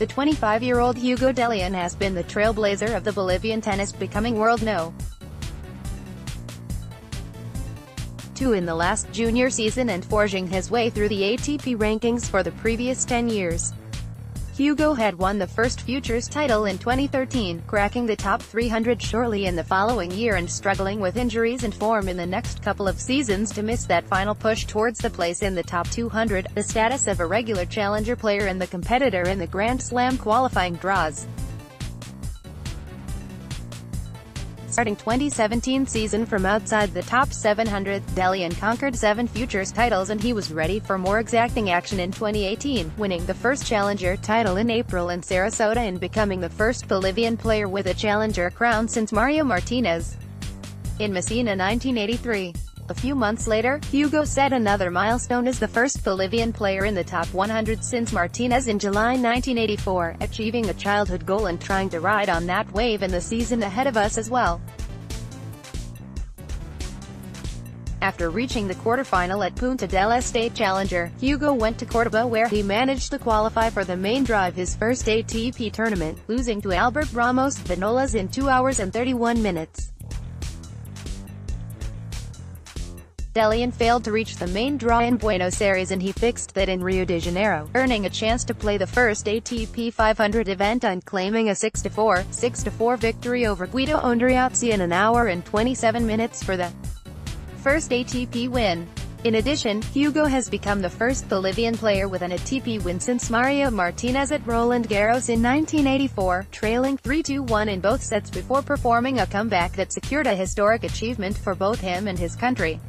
The 25-year-old Hugo Dellien has been the trailblazer of the Bolivian tennis becoming world no. 2 in the last junior season and forging his way through the ATP rankings for the previous 10 years. Hugo had won the first Futures title in 2013, cracking the top 300 shortly in the following year and struggling with injuries and form in the next couple of seasons to miss that final push towards the place in the top 200, the status of a regular challenger player and the competitor in the Grand Slam qualifying draws. Starting 2017 season from outside the top 700, Dellien conquered seven Futures titles and he was ready for more exacting action in 2018, winning the first Challenger title in April in Sarasota and becoming the first Bolivian player with a Challenger crown since Mario Martinez in Messina 1983. A few months later, Hugo set another milestone as the first Bolivian player in the top 100 since Martinez in July 1984, achieving a childhood goal and trying to ride on that wave in the season ahead of us as well. After reaching the quarterfinal at Punta del Este Challenger, Hugo went to Cordoba where he managed to qualify for the main drive his first ATP tournament, losing to Albert Ramos Vinolas in 2 hours and 31 minutes. Dellien failed to reach the main draw in Buenos Aires and he fixed that in Rio de Janeiro, earning a chance to play the first ATP 500 event and claiming a 6-4, 6-4 victory over Guido Andreozzi in an hour and 27 minutes for the first ATP win. In addition, Hugo has become the first Bolivian player with an ATP win since Mario Martinez at Roland Garros in 1984, trailing 3-2-1 in both sets before performing a comeback that secured a historic achievement for both him and his country.